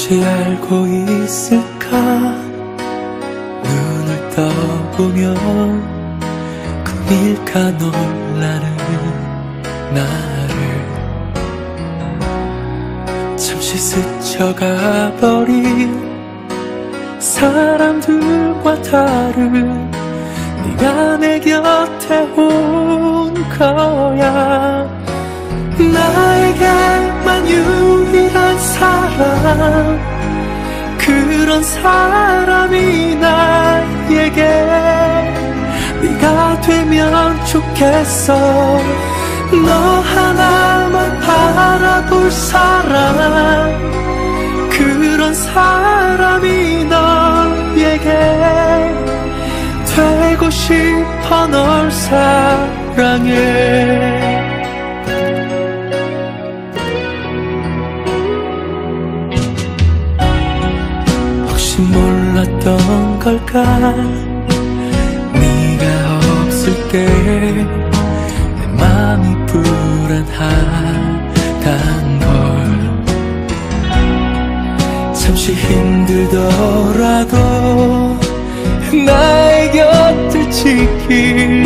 혹시 알고 있을까? 눈을 떠보면 꿈일까 놀라는 나를. 잠시 스쳐가 버린 사람들과 다른 네가 내 곁에 온 거야. 나에게만 사람 그런 사람이 나에게 네가 되면 좋겠어. 너 하나만 바라볼 사람. 그런 사람이 너에게 되고 싶어 널 사랑해 걸까? 네가 없을 때내 맘이 불안하단 걸. 잠시 힘들더라도 나의 곁을 지킬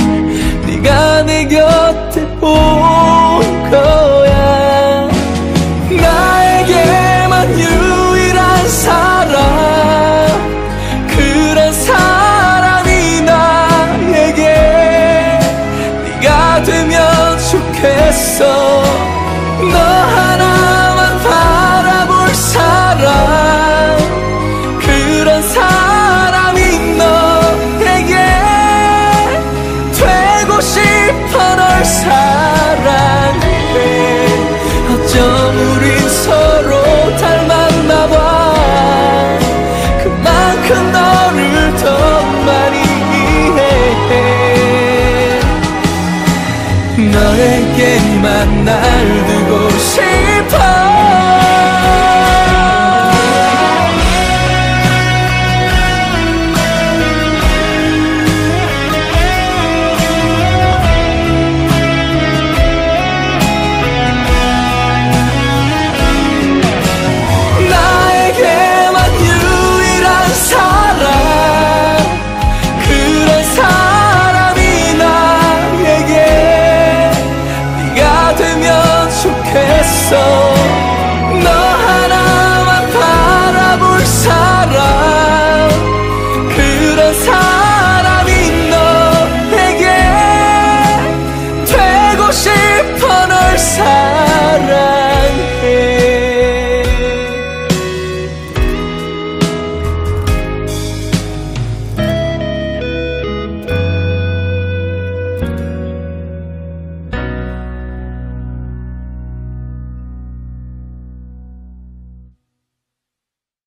함께만 날 두고 싶어. now.